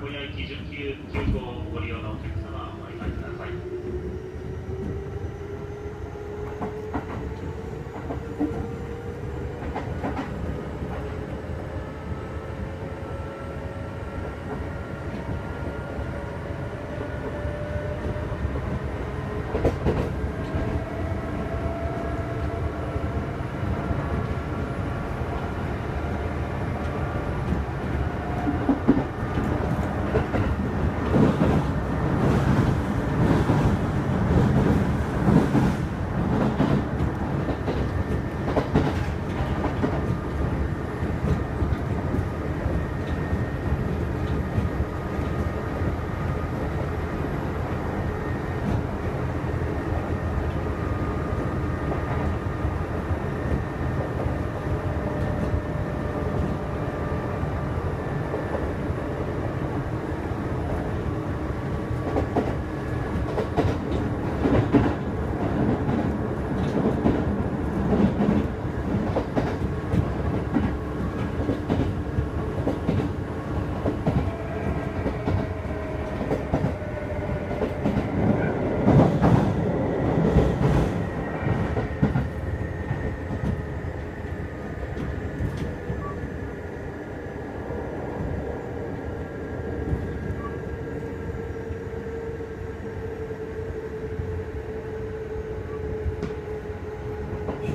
ご利用一19、9号をご利用のお客様。